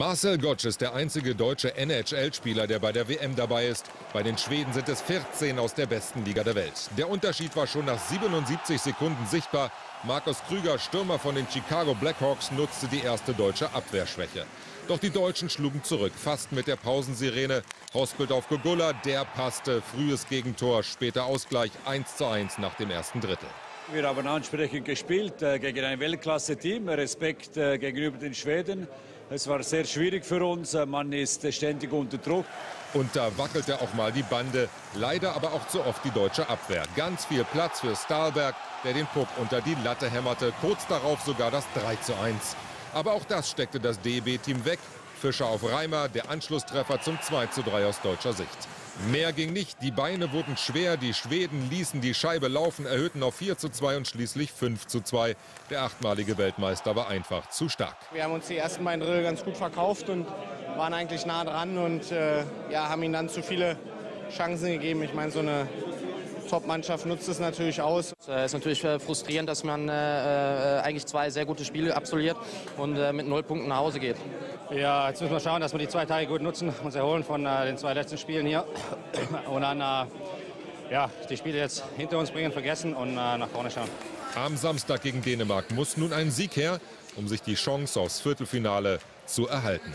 Marcel Gottsch ist der einzige deutsche NHL-Spieler, der bei der WM dabei ist. Bei den Schweden sind es 14 aus der besten Liga der Welt. Der Unterschied war schon nach 77 Sekunden sichtbar. Markus Krüger, Stürmer von den Chicago Blackhawks, nutzte die erste deutsche Abwehrschwäche. Doch die Deutschen schlugen zurück, fast mit der Pausensirene. Hospelt auf Gogulla, der passte. Frühes Gegentor, später Ausgleich 1 zu 1 nach dem ersten Drittel. Wir haben ansprechend gespielt äh, gegen ein Weltklasse-Team. Respekt äh, gegenüber den Schweden. Es war sehr schwierig für uns. Man ist ständig unter Druck. Und da wackelte auch mal die Bande. Leider aber auch zu oft die deutsche Abwehr. Ganz viel Platz für Stahlberg, der den Puck unter die Latte hämmerte. Kurz darauf sogar das 3 zu 1. Aber auch das steckte das DEB-Team weg. Fischer auf Reimer, der Anschlusstreffer zum 2 zu 3 aus deutscher Sicht. Mehr ging nicht, die Beine wurden schwer, die Schweden ließen die Scheibe laufen, erhöhten auf 4 zu 2 und schließlich 5 zu 2. Der achtmalige Weltmeister war einfach zu stark. Wir haben uns die ersten beiden Drittel ganz gut verkauft und waren eigentlich nah dran und äh, ja, haben ihnen dann zu viele Chancen gegeben. Ich meine, so eine Top-Mannschaft nutzt es natürlich aus. Es ist natürlich äh, frustrierend, dass man äh, äh, eigentlich zwei sehr gute Spiele absolviert und äh, mit null Punkten nach Hause geht. Ja, jetzt müssen wir schauen, dass wir die zwei Tage gut nutzen, uns erholen von äh, den zwei letzten Spielen hier und dann äh, ja, die Spiele jetzt hinter uns bringen, vergessen und nach vorne schauen. Am Samstag gegen Dänemark muss nun ein Sieg her, um sich die Chance aufs Viertelfinale zu erhalten.